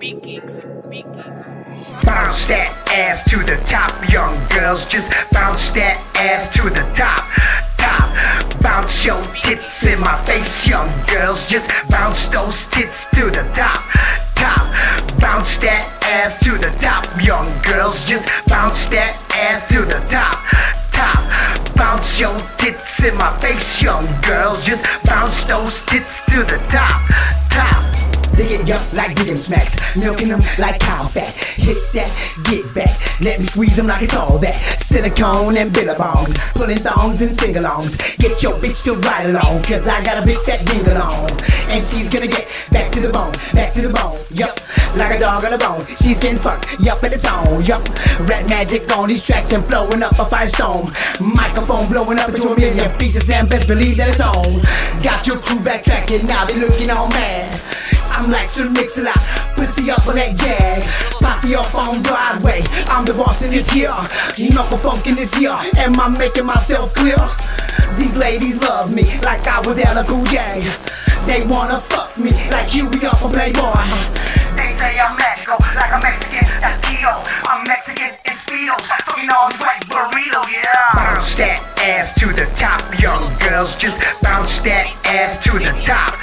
Geeks, Geeks. Bounce that ass to the top, young girls. Just bounce that ass to the top, top. Bounce your tits in my face, young girls. Just bounce those tits to the top, top. Bounce that ass to the top, young girls. Just bounce that ass to the top, top. Bounce your tits in my face, young girls. Just bounce those tits to the top, top. Digging up like digging smacks, milking them like cow fat. Hit that, get back, let me squeeze them like it's all that. Silicone and billabongs, pulling thongs and fingerlongs. Get your bitch to ride along, cause I got a big fat dingle on. And she's gonna get back to the bone, back to the bone, yup. Like a dog on a bone, she's getting fucked, yup, in the tone, yup. Rapmagic on these tracks and blowing up a firestorm. Microphone blowing up into a million pieces and best believe that it's on. Got your crew backtracking, now they looking all mad. I'm like Sir Mix-a-Lot, pussy up on that jag. Posse up on Broadway, I'm the boss in this year. Knuckle funk in this year, am I making myself clear? These ladies love me like I was LL Cool J. They wanna fuck me like Huey up a Playboy. They say I'm magical, like a Mexican, that's Tito. I'm Mexican in Speedos, fucking on white burrito, yeah. Bounce that ass to the top, young girls. Just bounce that ass to the top.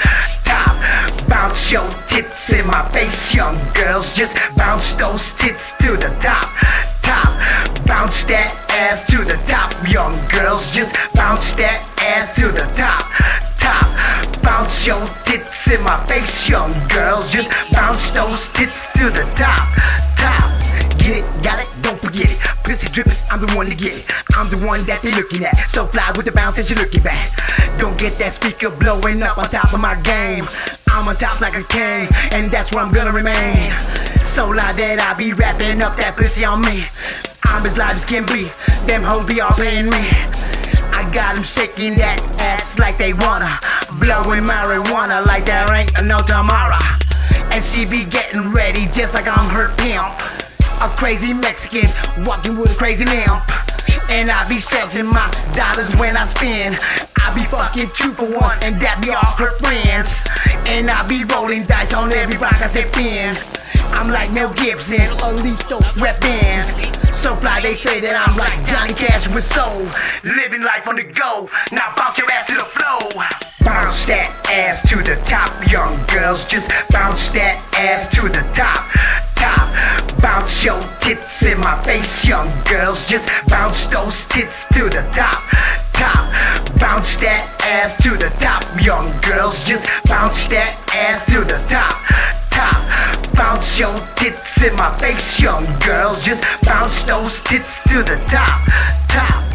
Bounce your tits in my face, young girls. Just bounce those tits to the top, top. Bounce that ass to the top, young girls. Just bounce that ass to the top, top. Bounce your tits in my face, young girls. Just bounce those tits to the top, top. Get it, got it, don't forget it. Pussy dripping, I'm the one to get it. I'm the one that they looking at. So fly with the bounce as you're looking back. Don't get that speaker blowing up on top of my game. I'm on top like a king, and that's where I'm gonna remain. So loud that I be wrapping up that pussy on me. I'm as loud as can be. Them hoes be all paying me. I got them shaking that ass like they wanna. Blowing marijuana like there ain't no tomorrow. And she be getting ready just like I'm her pimp. A crazy Mexican walking with a crazy limp. And I be stretching my dollars when I spend. I be fucking two for one, and that be all her friends. And I be rolling dice on every rock I step in. I'm like Mel Gibson, at least reppin'. So fly, they say that I'm like Johnny Cash with soul. Living life on the go, now bounce your ass to the flow. Bounce that ass to the top, young girls. Just bounce that ass to the top, top. Bounce your tits in my face, young girls. Just bounce those tits to the top, top. Bounce that ass to the top, young girls. Just bounce that ass to the top, top. Bounce your tits in my face, young girls. Just bounce those tits to the top, top.